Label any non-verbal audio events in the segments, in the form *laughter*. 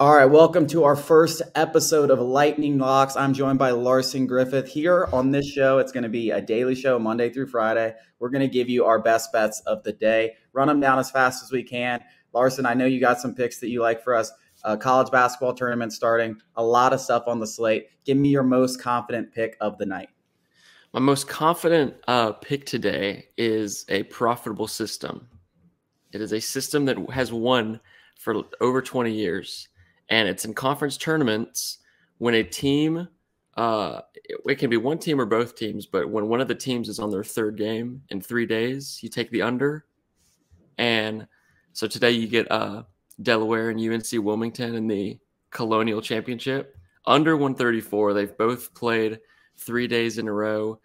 All right, welcome to our first episode of Lightning Locks. I'm joined by Larsen Griffeth. Here on this show, it's going to be a daily show, Monday through Friday. We're going to give you our best bets of the day, run them down as fast as we can. Larson, I know you got some picks that you like for us. Uh, college basketball tournament starting, a lot of stuff on the slate. Give me your most confident pick of the night. My most confident uh, pick today is a profitable system. It is a system that has won for over 20 years and it's in conference tournaments when a team uh, it, it, can be one team or both teams, but when one of the teams is on their third game in three days, you take the under. And so today you get uh, Delaware and UNC Wilmington in the Colonial Championship under 134. They've both played three days in a row,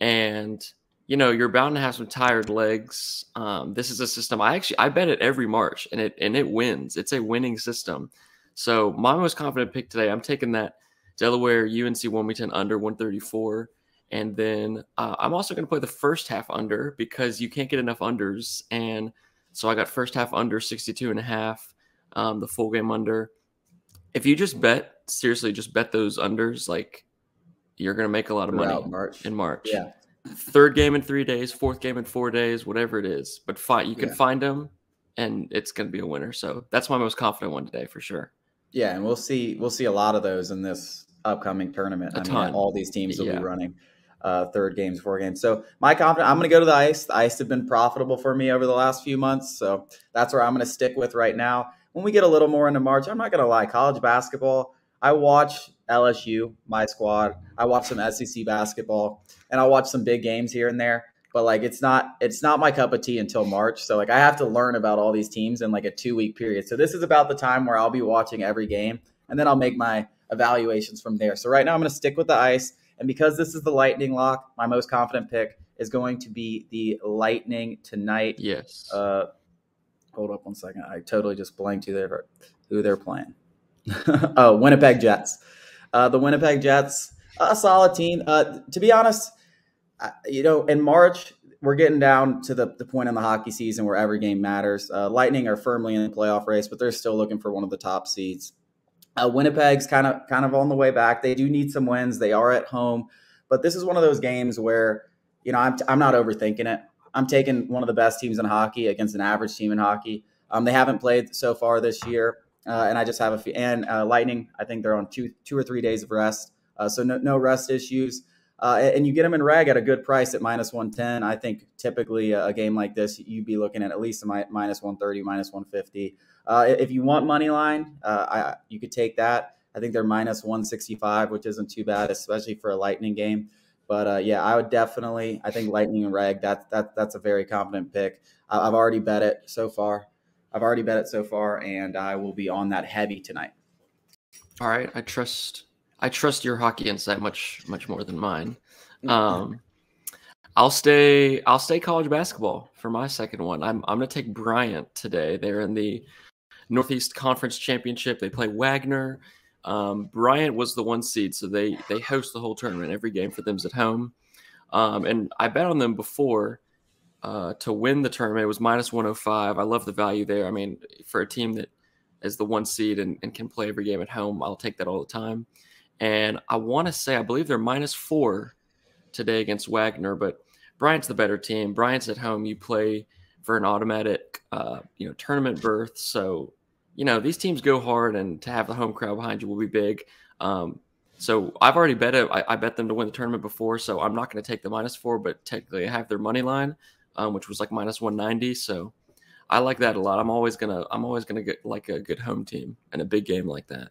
and you know you're bound to have some tired legs. Um, this is a system I actually I bet it every March, and it and it wins. It's a winning system. So my most confident pick today, I'm taking that Delaware UNC Wilmington under 134. And then uh, I'm also going to play the first half under because you can't get enough unders. And so I got first half under 62 and a half, um, the full game under. If you just bet, seriously, just bet those unders, like you're going to make a lot of money March. in March. Yeah. Third game in three days, fourth game in four days, whatever it is. But find, you can yeah. find them and it's going to be a winner. So that's my most confident one today for sure. Yeah, and we'll see we'll see a lot of those in this upcoming tournament. A I ton. mean, all these teams will yeah. be running uh, third games, four games. So my confidence, I'm going to go to the ice. The ice have been profitable for me over the last few months, so that's where I'm going to stick with right now. When we get a little more into March, I'm not going to lie, college basketball. I watch LSU, my squad. I watch some SEC basketball, and I watch some big games here and there but like it's not it's not my cup of tea until March. So like I have to learn about all these teams in like a two week period. So this is about the time where I'll be watching every game and then I'll make my evaluations from there. So right now I'm going to stick with the ice, and because this is the Lightning lock, my most confident pick is going to be the Lightning tonight. Yes. Uh, hold up one second. I totally just blanked who they're who they're playing. *laughs* oh, Winnipeg Jets. Uh, the Winnipeg Jets, a solid team. Uh, to be honest you know, in March, we're getting down to the, the point in the hockey season where every game matters. Uh, Lightning are firmly in the playoff race, but they're still looking for one of the top seeds. Uh, Winnipeg's kind of kind of on the way back. They do need some wins. They are at home, but this is one of those games where you know I'm I'm not overthinking it. I'm taking one of the best teams in hockey against an average team in hockey. Um, they haven't played so far this year, uh, and I just have a few. And uh, Lightning, I think they're on two two or three days of rest, uh, so no, no rest issues. Uh, and you get them in reg at a good price at minus 110. I think typically a, game like this, you'd be looking at at least a mi- minus 130, minus 150. Uh, if you want money line, uh, I, you could take that. I think they're minus 165, which isn't too bad, especially for a Lightning game. But uh, yeah, I would definitely. I think Lightning and Reg. That's that that's a very confident pick. I've already bet it so far. I've already bet it so far, and I will be on that heavy tonight. All right, I trust I trust your hockey insight much much more than mine. *laughs* Um, I'll stay I'll stay college basketball for my second one. I'm I'm gonna take Bryant today. They're in the Northeast Conference Championship. They play Wagner. Um, Bryant was the one seed, so they they host the whole tournament. Every game for them's at home. Um, and I bet on them before uh, to win the tournament. It was minus 105. I love the value there. I mean, for a team that is the one seed and, and can play every game at home, I'll take that all the time. And I want to say, I believe they're minus four today against Wagner, but Bryant's the better team. Bryant's at home. You play for an automatic, uh, you know, tournament berth. So, you know, these teams go hard, and to have the home crowd behind you will be big. Um, so I've already bet it. I, I, bet them to win the tournament before, so I'm not going to take the minus four, but technically I have their money line, um, which was like minus 190. So I like that a lot. I'm always gonna, I'm always gonna get like a good home team in a big game like that.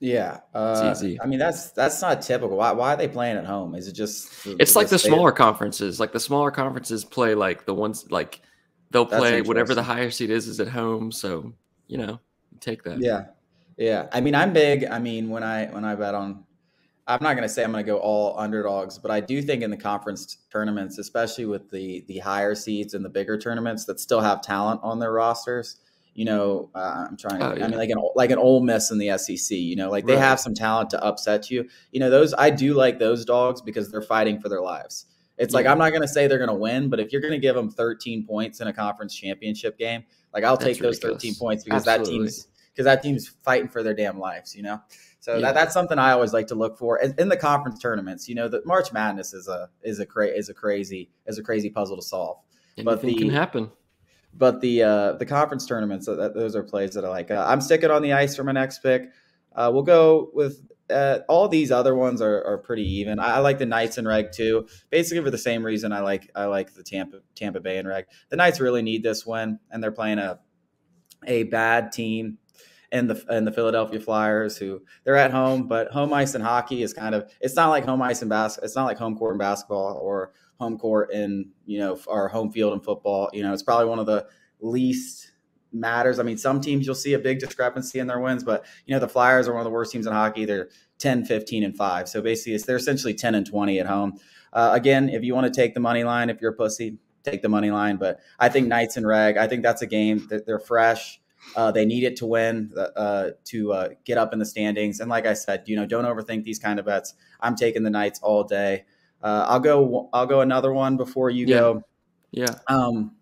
Yeah, uh, it's easy. I mean, that's that's not typical. Why why are they playing at home? Is it just? It's like the smaller conferences. Like the smaller conferences play like the ones like they'll play whatever the higher seed is is at home. So you know, take that. Yeah, yeah. I mean, I'm big. I mean, when I when I bet on, I'm not going to say I'm going to go all underdogs, but I do think in the conference tournaments, especially with the the higher seeds and the bigger tournaments that still have talent on their rosters you know, uh, I'm trying. Oh, yeah. I mean, like an like an Ole Miss in the SEC. You know, like they right. have some talent to upset you. You know, those I do like those dogs because they're fighting for their lives. It's yeah. like I'm not going to say they're going to win, but if you're going to give them 13 points in a conference championship game, like I'll That's take those ridiculous. 13 points because Absolutely. that team's because that team's fighting for their damn lives, you know. So Yeah. that, that's something I always like to look for in, in the conference tournaments. You know, the March Madness is a is a cra- is a crazy is a crazy puzzle to solve. But Anything the- can happen. But the uh, the conference tournaments, uh, those are plays that I like. Uh, I'm sticking on the ice for my next pick. Uh, we'll go with uh, all these other ones are, are pretty even. I, I like the Knights and Reg too, basically for the same reason I like I like the Tampa Tampa Bay and Reg. The Knights really need this win, and they're playing a a bad team and the and the Philadelphia Flyers who they're at home, but home ice in hockey is kind of it's not like home ice in bas it's not like home court in basketball or home court and you know our home field in football. You know, it's probably one of the least matters. I mean, some teams you'll see a big discrepancy in their wins, but you know the Flyers are one of the worst teams in hockey. They're 10, 15, and 5. So basically, it's, they're essentially 10 and 20 at home. Uh, again, if you want to take the money line, if you're a pussy, take the money line. But I think Knights and Reg, I think that's a game that they're fresh. Uh, they need it to win uh, to uh, get up in the standings. And like I said, you know, don't overthink these kind of bets. I'm taking the Knights all day. Uh, I'll go. I'll go another one before you Yeah. go. Yeah. Um,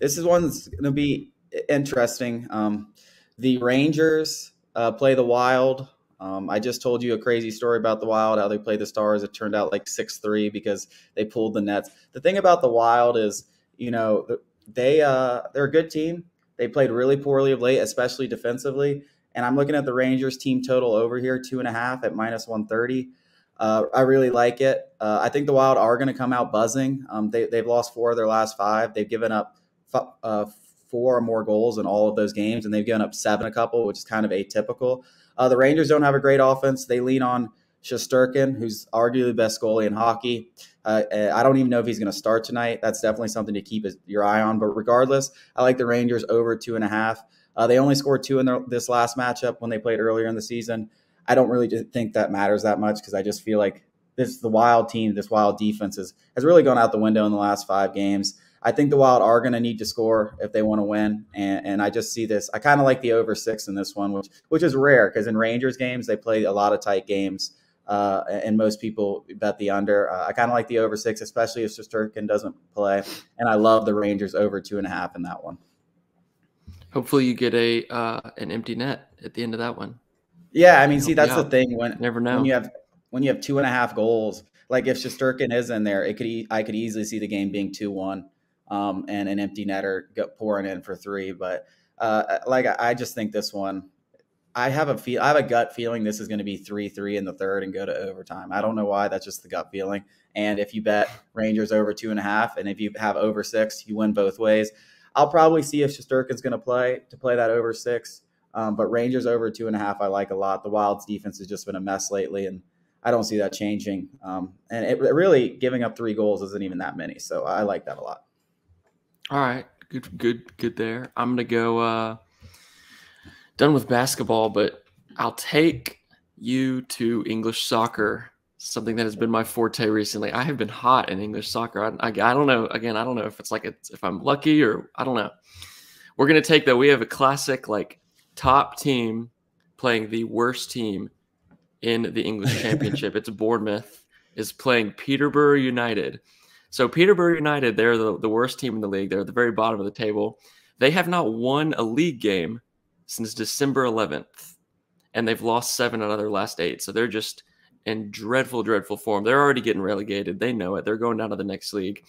this is one that's going to be interesting. Um, the Rangers uh, play the Wild. Um, I just told you a crazy story about the Wild, how they played the Stars. It turned out like six three because they pulled the Nets. The thing about the Wild is, you know, they uh, they're a good team. They played really poorly of late, especially defensively. And I'm looking at the Rangers team total over here, two and a half at minus one thirty. Uh, I really like it. Uh, I think the Wild are going to come out buzzing. Um, they, they've lost four of their last five. They've given up f- uh, four or more goals in all of those games, and they've given up seven a couple, which is kind of atypical. Uh, the Rangers don't have a great offense. They lean on Shesterkin, who's arguably the best goalie in hockey. Uh, I don't even know if he's going to start tonight. That's definitely something to keep your eye on. But regardless, I like the Rangers over two and a half. Uh, they only scored two in their, this last matchup when they played earlier in the season. I don't really think that matters that much because I just feel like this the Wild team, this Wild defense is, has really gone out the window in the last five games. I think the Wild are going to need to score if they want to win, and, and I just see this. I kind of like the over six in this one, which which is rare because in Rangers games they play a lot of tight games, uh, and most people bet the under. Uh, I kind of like the over six, especially if Shesterkin doesn't play, and I love the Rangers over two and a half in that one. Hopefully, you get a uh, an empty net at the end of that one. Yeah, I mean, see, that's Yeah. the thing when Never know. when you have when you have two and a half goals. Like if Shesterkin is in there, it could e- I could easily see the game being two one, um, and an empty netter pouring in for three. But uh, like I, I just think this one, I have a feel, I have a gut feeling this is going to be three three in the third and go to overtime. I don't know why. That's just the gut feeling. And if you bet Rangers over two and a half, and if you have over six, you win both ways. I'll probably see if Shesterkin's going to play to play that over six. Um, but Rangers over two and a half, I like a lot. The Wild's defense has just been a mess lately, and I don't see that changing. Um, and it really giving up three goals isn't even that many, so I like that a lot. All right, good, good, good. There, I'm gonna go. Uh, done with basketball, but I'll take you to English soccer. Something that has been my forte recently. I have been hot in English soccer. I, I, I don't know. Again, I don't know if it's like it's, if I'm lucky or I don't know. We're gonna take that. We have a classic like top team playing the worst team in the English *laughs* Championship. it's Bournemouth is playing Peterborough United. So Peterborough United, they're the, the worst team in the league. They're at the very bottom of the table. They have not won a league game since December 11th, and they've lost seven out of their last eight. So they're just in dreadful, dreadful form. They're already getting relegated. They know it. They're going down to the next league.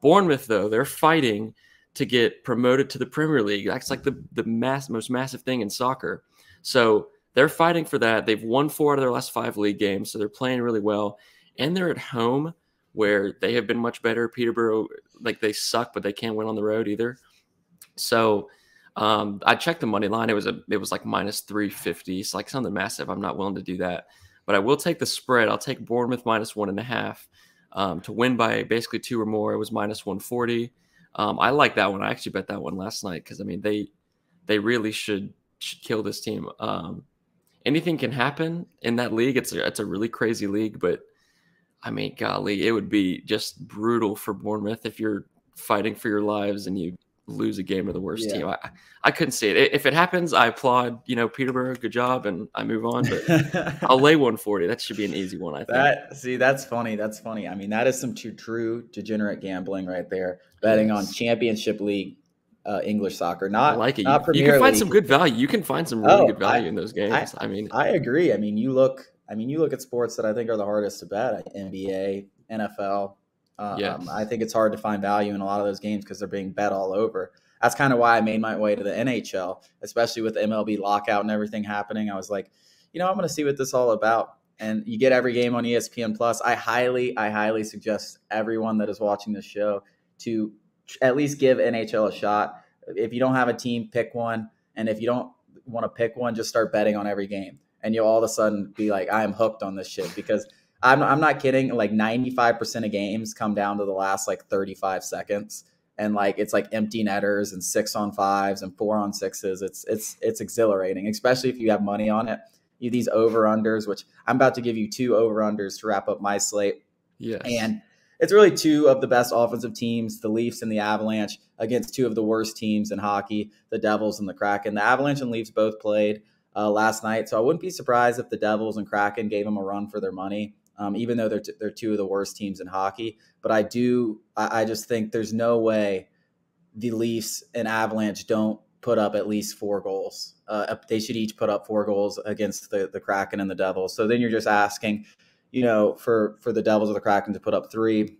Bournemouth, though, they're fighting to get promoted to the Premier League. That's like the the mass, most massive thing in soccer. So they're fighting for that. They've won four out of their last five league games, so they're playing really well. And they're at home where they have been much better. Peterborough, like they suck, but they can't win on the road either. So um, I checked the money line. It was a it was like minus three fifty. It's like something massive. I'm not willing to do that, but I will take the spread. I'll take Bournemouth minus one and a half um, to win by basically two or more. It was minus one forty. Um, I like that one. I actually bet that one last night because I mean they they really should should kill this team. Um, anything can happen in that league. It's a, it's a really crazy league, but I mean, golly, it would be just brutal for Bournemouth if you're fighting for your lives and you lose a game to the worst Yeah. team. I, I couldn't see it. If it happens, I applaud. You know, Peterborough, good job, and I move on. But I'll lay *laughs* 140. That should be an easy one. I think. That see, that's funny. That's funny. I mean, that is some true, true degenerate gambling right there. Betting on championship league uh, English soccer. Not I like it. Not You, Premier you can find League. some good value. You can find some really Oh, good value I- in those games. I, mean, I agree. I mean, you look. I mean, you look at sports that I think are the hardest to bet: NBA, NFL. Uh, Yes. um, I think it's hard to find value in a lot of those games because they're being bet all over. That's kind of why I made my way to the NHL, especially with the MLB lockout and everything happening. I was like, you know, I'm going to see what this is all about. And you get every game on ESPN Plus. I highly, I highly suggest everyone that is watching this show to at least give NHL a shot. If you don't have a team, pick one. And if you don't want to pick one, just start betting on every game. And you'll all of a sudden be like, I am hooked on this shit because I'm, I'm not kidding. Like 95% of games come down to the last like 35 seconds. And like it's like empty netters and six on fives and four on sixes. It's it's it's exhilarating, especially if you have money on it. You these over unders, which I'm about to give you two over unders to wrap up my slate. yes. And it's really two of the best offensive teams, the Leafs and the Avalanche, against two of the worst teams in hockey, the Devils and the Kraken. The Avalanche and Leafs both played uh, last night, so I wouldn't be surprised if the Devils and Kraken gave them a run for their money, um, even though they're, t- they're two of the worst teams in hockey. But I do, I, I just think there's no way the Leafs and Avalanche don't put up at least four goals. Uh, they should each put up four goals against the, the Kraken and the Devils. So then you're just asking, you know, for for the Devils or the Kraken to put up three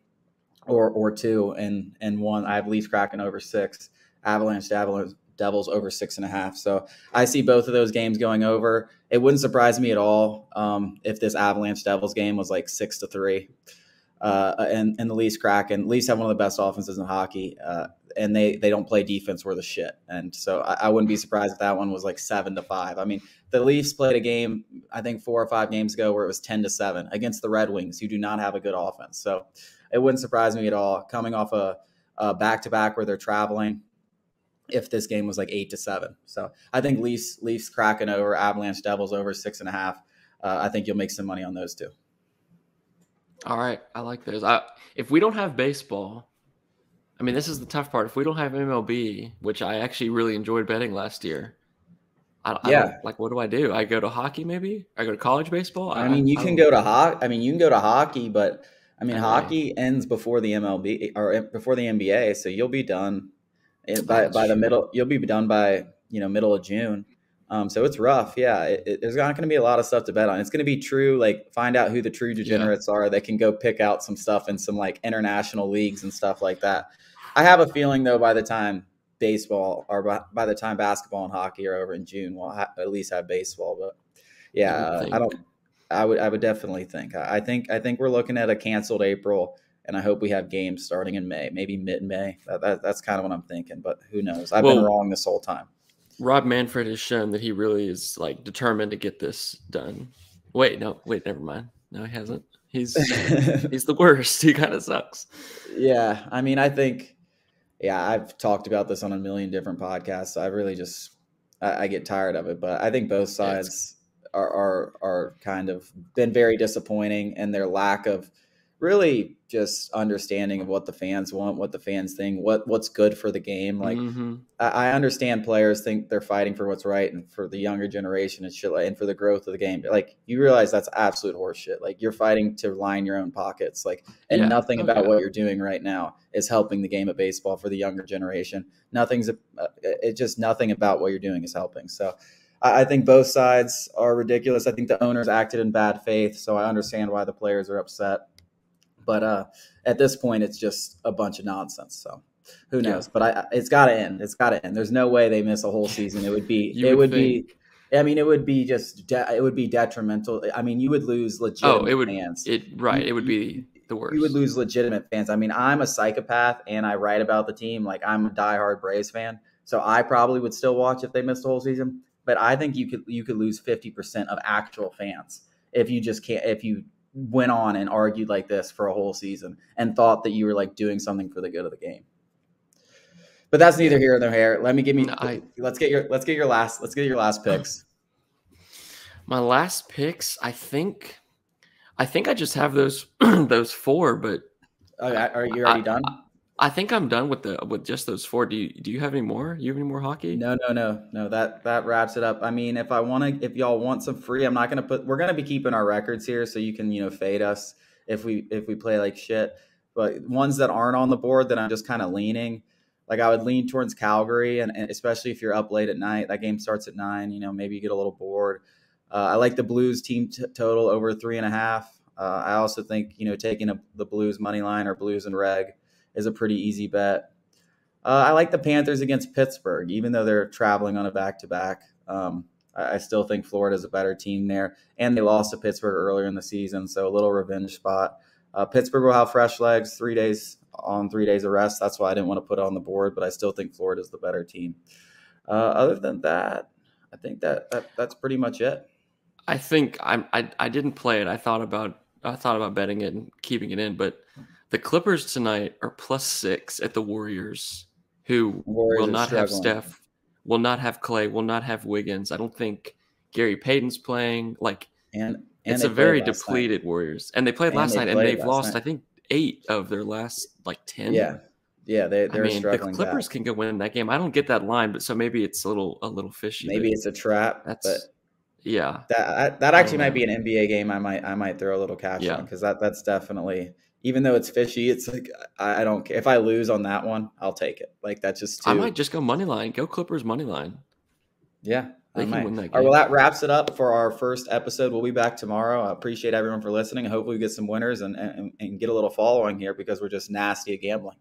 or or two and and one. I have Leafs Kraken over six, Avalanche Avalanche Devils over six and a half. So I see both of those games going over. It wouldn't surprise me at all um, if this Avalanche Devils game was like six to three. Uh, and and the Leafs Kraken Leafs have one of the best offenses in hockey, uh, and they they don't play defense worth a shit. And so I, I wouldn't be surprised if that one was like seven to five. I mean, the Leafs played a game I think four or five games ago where it was ten to seven against the Red Wings, who do not have a good offense. So it wouldn't surprise me at all coming off a back to back where they're traveling. If this game was like eight to seven, so I think Leafs Leafs Kraken over Avalanche Devils over six and a half. Uh, I think you'll make some money on those two. All right, I like those. I, if we don't have baseball, I mean, this is the tough part. If we don't have MLB, which I actually really enjoyed betting last year, I, I Yeah. like what do I do? I go to hockey, maybe. I go to college baseball. I mean, you can go to hockey. I mean, you can go to hockey, but I mean, hockey ends before the MLB or before the NBA, so you'll be done it- by by the middle. You'll be done by you know middle of June. Um, so it's rough. Yeah, it, it- there's not going to be a lot of stuff to bet on. It's going to be true. Like find out who the true degenerates are. They can go pick out some stuff in some like international leagues and stuff like that. I have a feeling though, by the time baseball or by, by the time basketball and hockey are over in June, we'll ha- at least have baseball. But yeah, would uh, I don't. I would I would definitely think. I I think I think we're looking at a canceled April, and I hope we have games starting in May, maybe mid May. That, that, that's kind of what I'm thinking, but who knows? I've been wrong this whole time. Rob Manfred has shown that he really is like determined to get this done. Wait, no, wait, never mind. No, he hasn't. He's *laughs* he's the worst. He kind of sucks. yeah, I mean, I think, yeah, I've talked about this on a million different podcasts. So I really just I, I get tired of it, but I think both Yeah, sides are are are kind of been very disappointing, and their lack of really just understanding of what the fans want, what the fans think, what what's good for the game. Like Mhm. I, I understand players think they're fighting for what's right and for the younger generation and shit, like, and for the growth of the game. But like you realize that's absolute horseshit. Like you're fighting to line your own pockets. Like and Yeah. nothing Oh, about what you're doing right now is helping the game of baseball for the younger generation. Nothing's uh, it just nothing about what you're doing is helping. So. I think both sides are ridiculous. I think the owners acted in bad faith, so I understand why the players are upset. But uh, at this point, it's just a bunch of nonsense. So who Yeah. knows? But I, it's got to end. It's got to end. There's no way they miss a whole season. It would be. *laughs* It would would be. I mean, it would be just. De- it would be detrimental. I mean, you would lose legitimate Oh, it would. fans. It right. You- It would be the worst. you would lose legitimate fans. I mean, I'm a psychopath and I write about the team. Like I'm a diehard Braves fan, so I probably would still watch if they missed the whole season. But I think you could you could lose 50% of actual fans if you just can't if you went on and argued like this for a whole season and thought that you were like doing something for the good of the game. But that's neither here nor there. Let me give me. No, I- let's get your let's get your last let's get your last picks. *sighs* My last picks, I think, I think I just have those *clears throat* those four, but Oh, are you already done? I think I'm done with the with just those four. Do you do you have any more? You have any more hockey? No, no, no, no. That that wraps it up. I mean, if I want to, if y'all want some free, I'm not gonna put. We're gonna be keeping our records here, so you can you know fade us if we if we play like shit. But ones that aren't on the board that I'm just kind of leaning. like I would lean towards Calgary, and, and, especially if you're up late at night. That game starts at nine. You know, maybe you get a little bored. Uh, I like the Blues team t- total over three and a half. Uh, I also think you know taking a, the Blues money line or Blues and Reg is a pretty easy bet. Uh, I like the Panthers against Pittsburgh, even though they're traveling on a back to back. I still think Florida is a better team there, and they lost to Pittsburgh earlier in the season, so a little revenge spot. Uh, Pittsburgh will have fresh legs, three days on, three days of rest. That's why I didn't want to put it on the board, but I still think Florida is the better team. Uh, other than that, I think that, that that's pretty much it. I think I'm, I I didn't play it. I thought about I thought about betting it and keeping it in, but the Clippers tonight are plus six at the Warriors, who Warriors will not have Steph, will not have Clay, will not have Wiggins. I don't think Gary Payton's playing. Like, and, and it's a very depleted night. Warriors, and they played and last they night, and they've lost night. I think eight of their last like ten. Yeah, yeah, they, they're I mean, The Clippers can go win that game. I don't get that line, but so maybe it's a little a little fishy. Maybe it's a trap. That's but yeah. That that actually might be an NBA game. I might I might throw a little cash yeah. on because that that's definitely even though it's fishy. It's like I, I, don't care if I lose on that one. I'll take it. Like that's just too... I might just go money line. Go Clippers money line. Yeah, they I might. All right, well, that wraps it up for our first episode. We'll be back tomorrow. I appreciate everyone for listening. Hopefully, we get some winners and, and, and get a little following here because we're just nasty at gambling.